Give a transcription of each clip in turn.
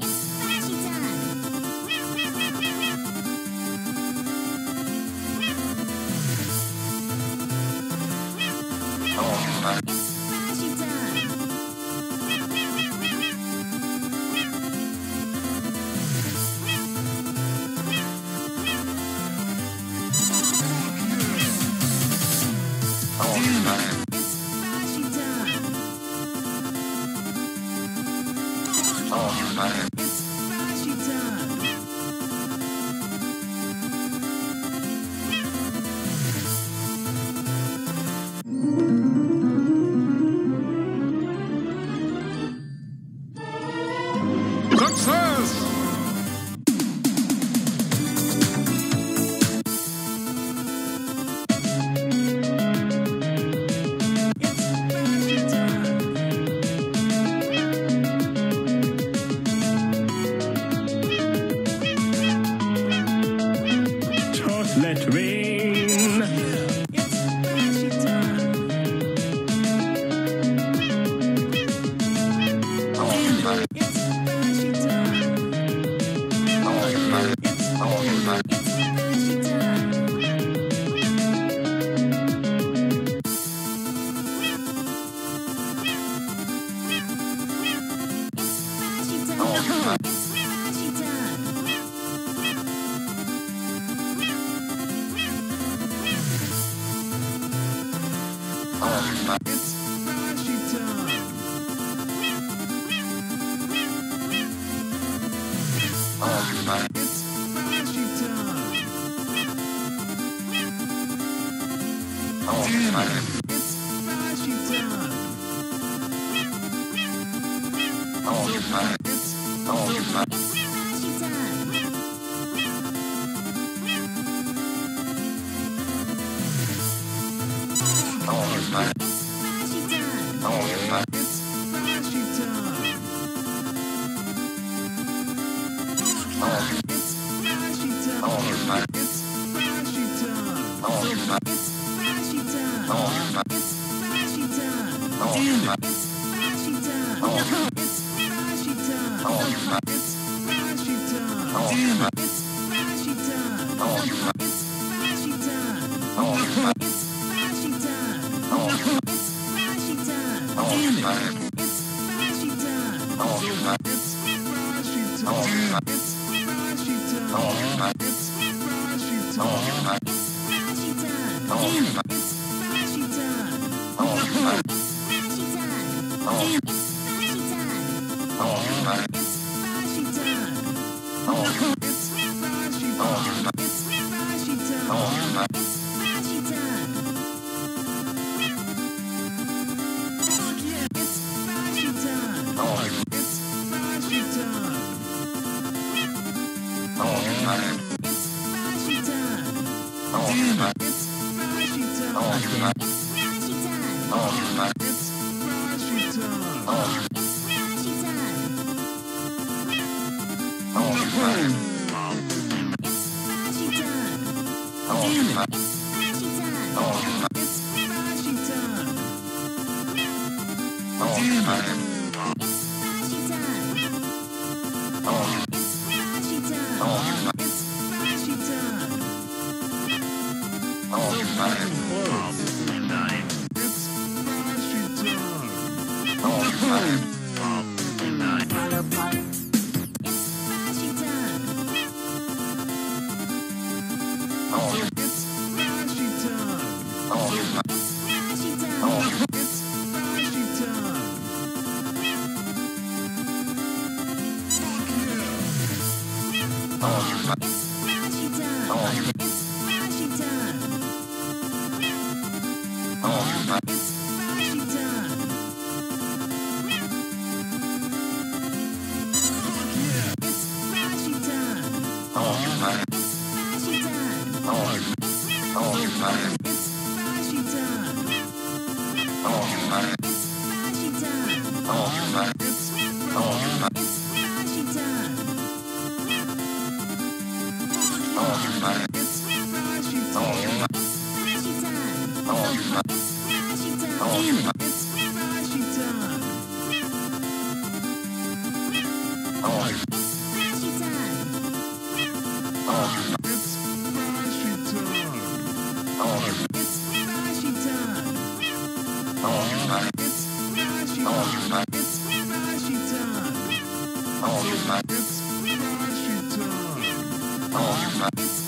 Yeah. time. It's Boshy time. Oh, it's Boshy time. Oh, it's Damn it. Oh, your money. All oh, you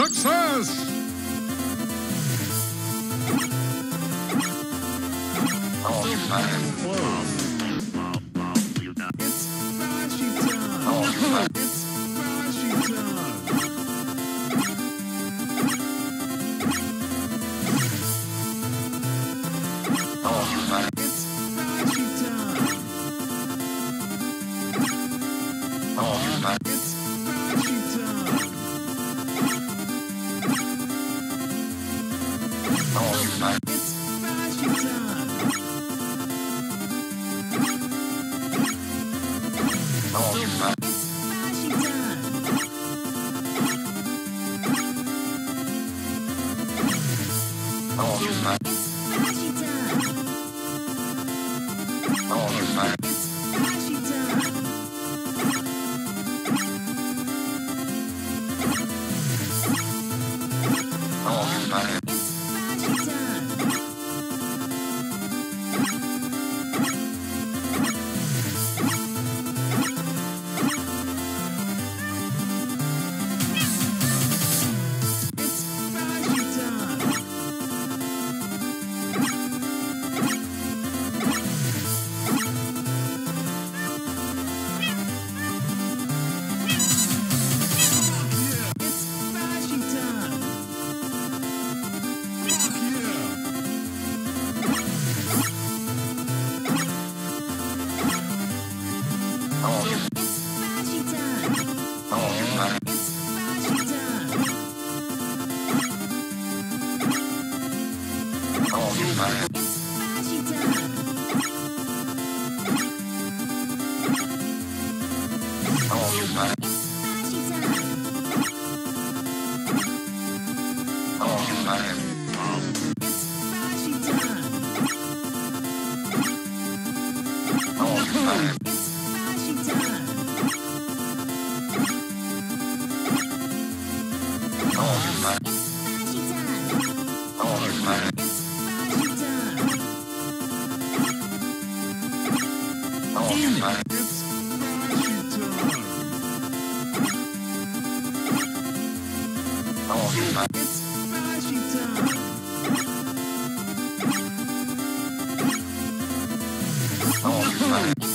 Success! Oh, Bye. Bye.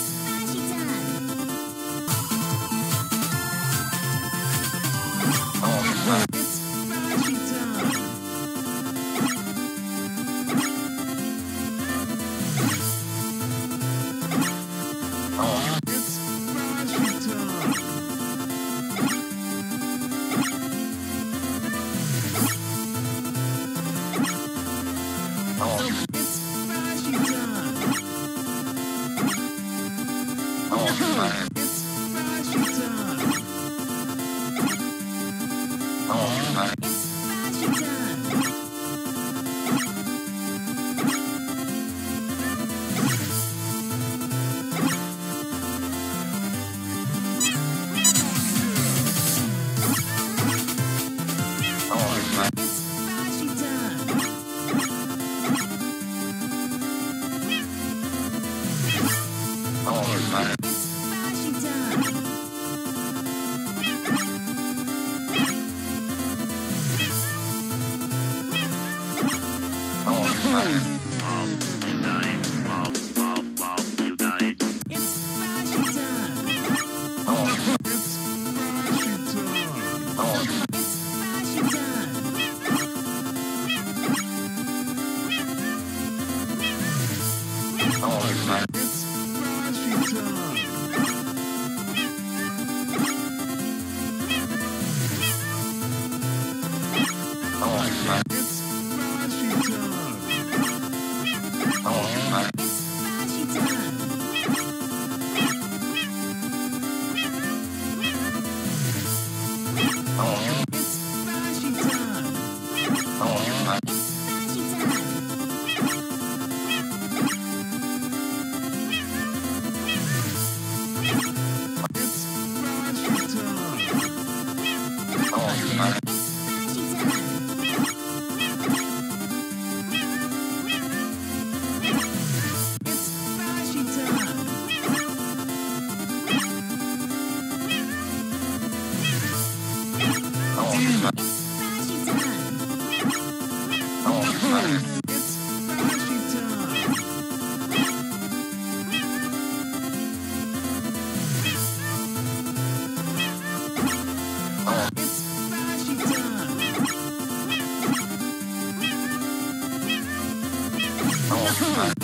Mm.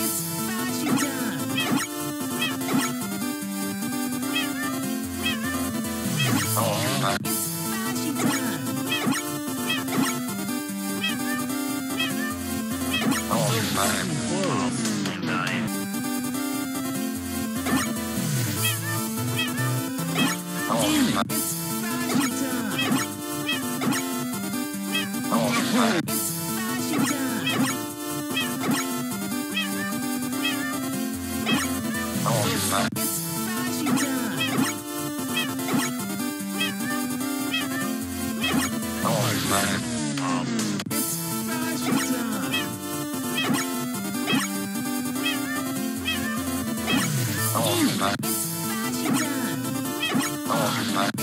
Bye.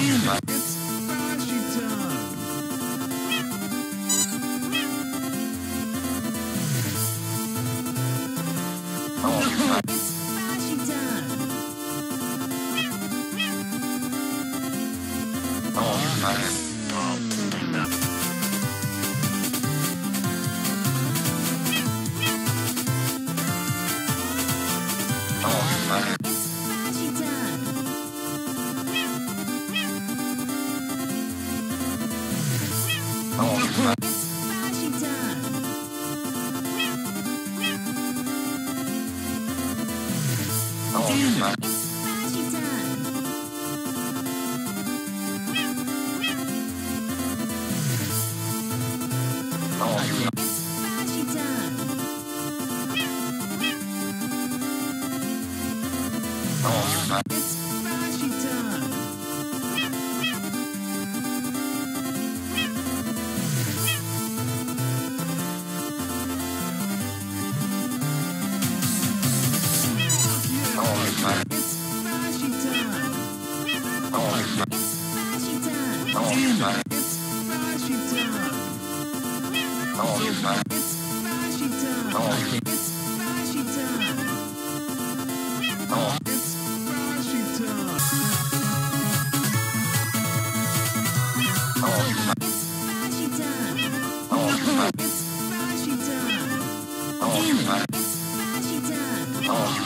Damn. 哦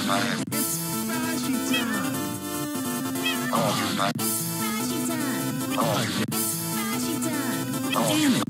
night. It's Boshy time. It's Boshy time. It's Boshy time.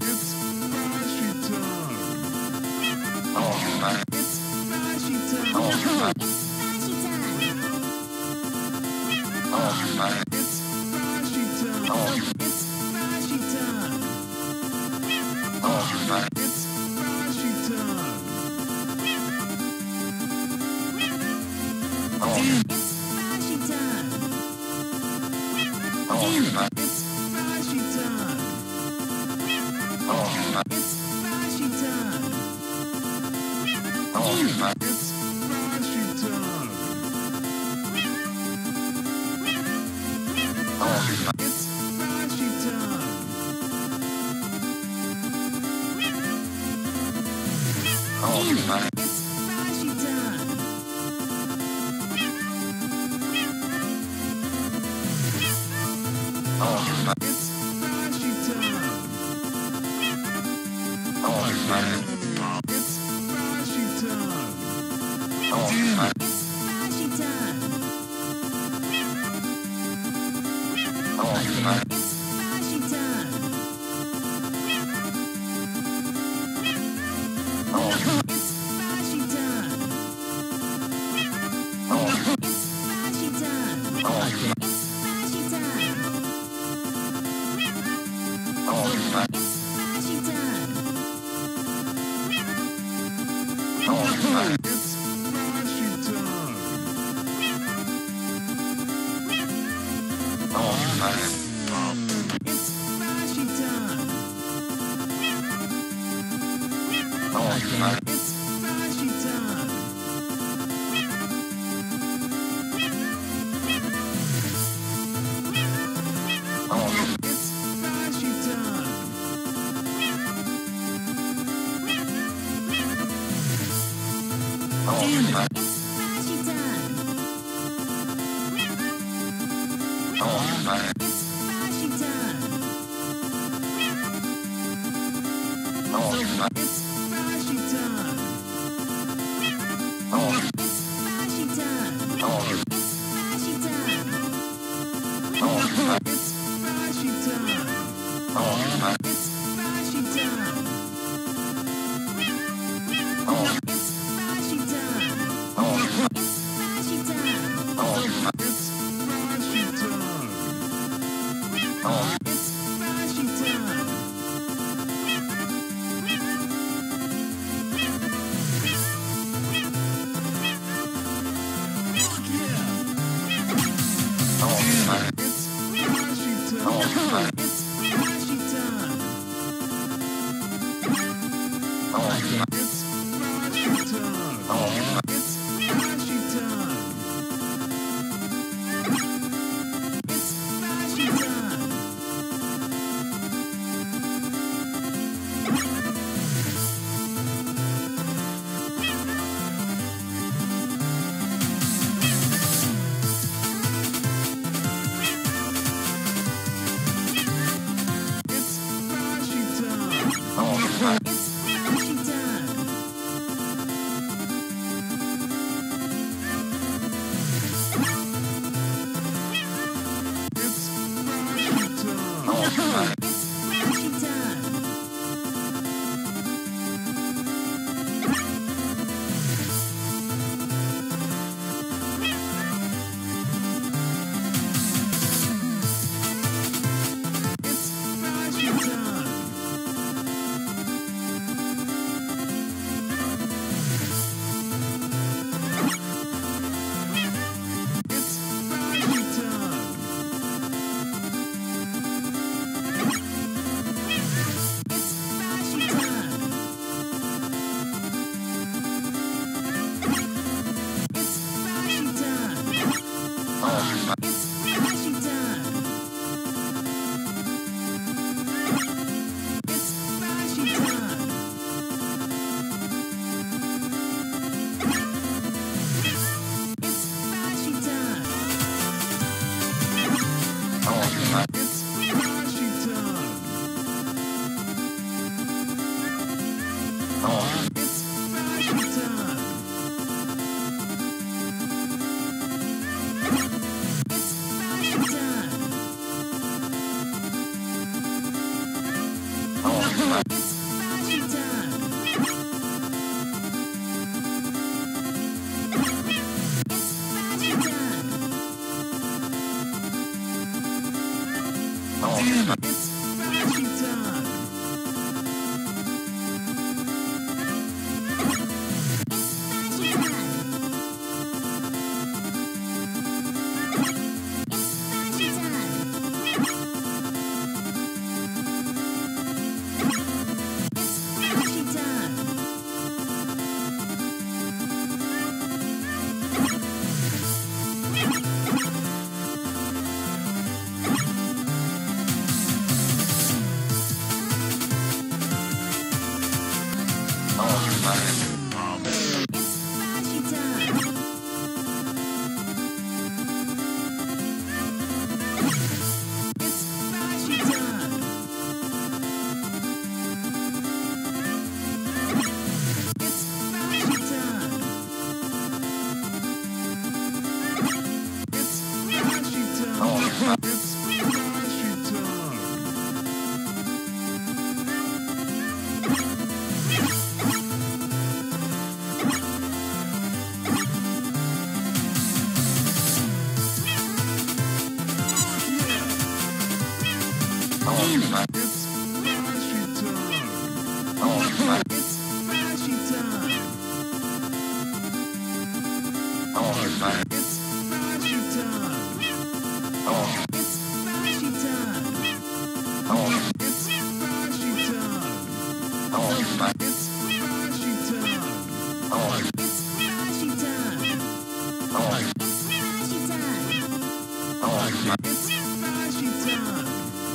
planet. Bye. Alabama.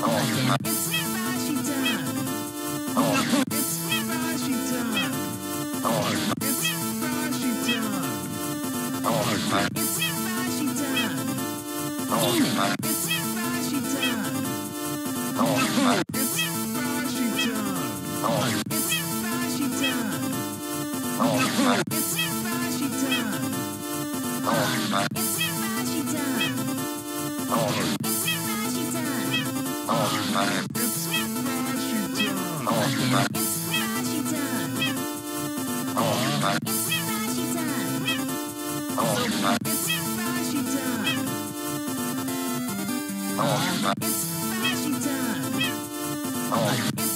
Oh, Oh.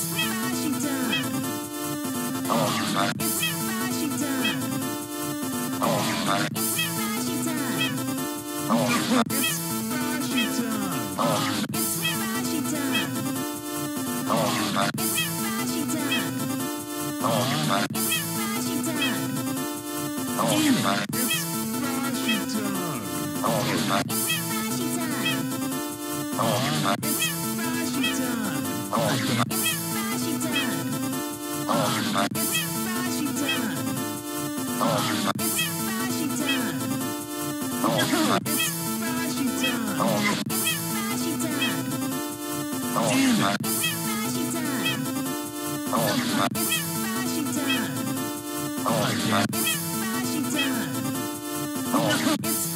It's